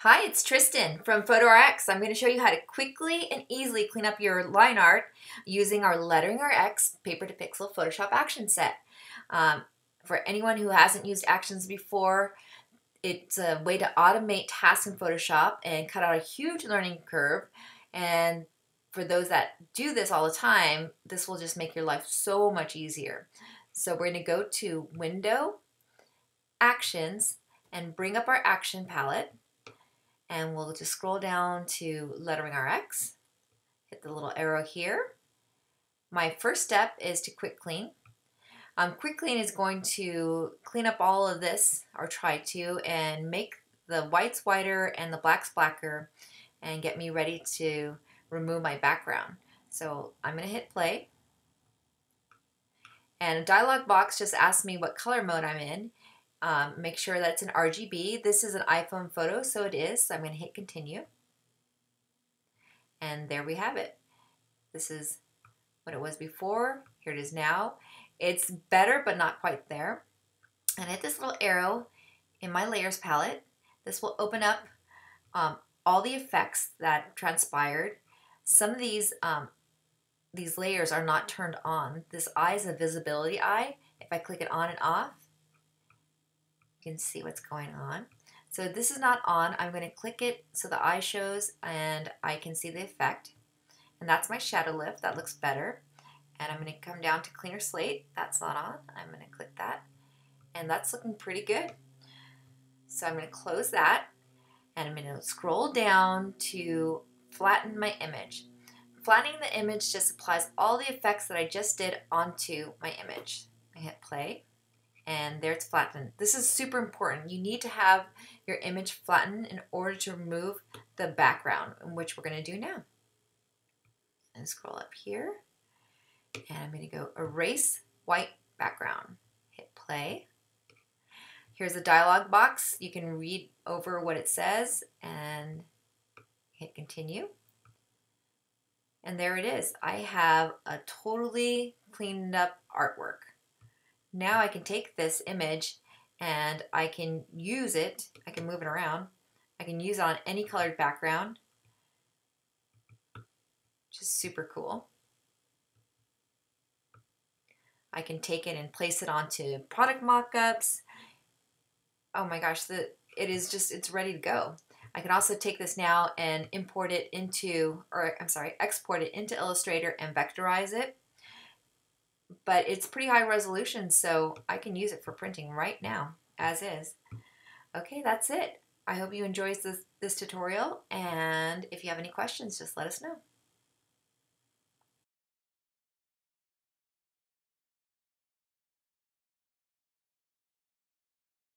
Hi, it's Tristan from FotoRx. I'm going to show you how to quickly and easily clean up your line art using our Lettering RX Paper to Pixel Photoshop Action Set. Um, for anyone who hasn't used Actions before, it's a way to automate tasks in Photoshop and cut out a huge learning curve. And for those that do this all the time, this will just make your life so much easier. So we're going to go to Window, Actions, and bring up our Action palette and we'll just scroll down to Lettering RX, hit the little arrow here. My first step is to quick clean. Um, quick clean is going to clean up all of this, or try to, and make the whites whiter and the blacks blacker and get me ready to remove my background. So I'm going to hit play. And a dialog box just asks me what color mode I'm in um, make sure that's an RGB. This is an iPhone photo, so it is. So I'm going to hit continue. And there we have it. This is what it was before. Here it is now. It's better, but not quite there. And I hit this little arrow in my layers palette. This will open up um, all the effects that transpired. Some of these um, these layers are not turned on. This eye is a visibility eye. If I click it on and off, can see what's going on. So this is not on. I'm going to click it so the eye shows and I can see the effect. And that's my shadow lift. That looks better. And I'm going to come down to cleaner slate. That's not on. I'm going to click that. And that's looking pretty good. So I'm going to close that. And I'm going to scroll down to flatten my image. Flattening the image just applies all the effects that I just did onto my image. I hit play and there it's flattened. This is super important. You need to have your image flattened in order to remove the background, which we're going to do now. And scroll up here, and I'm going to go erase white background. Hit play. Here's a dialog box. You can read over what it says and hit continue. And there it is. I have a totally cleaned up artwork. Now I can take this image and I can use it, I can move it around, I can use it on any colored background, which is super cool. I can take it and place it onto product mockups. Oh my gosh, the, it is just, it's ready to go. I can also take this now and import it into, or I'm sorry, export it into Illustrator and vectorize it but it's pretty high resolution, so I can use it for printing right now, as is. Okay, that's it. I hope you enjoyed this, this tutorial, and if you have any questions, just let us know.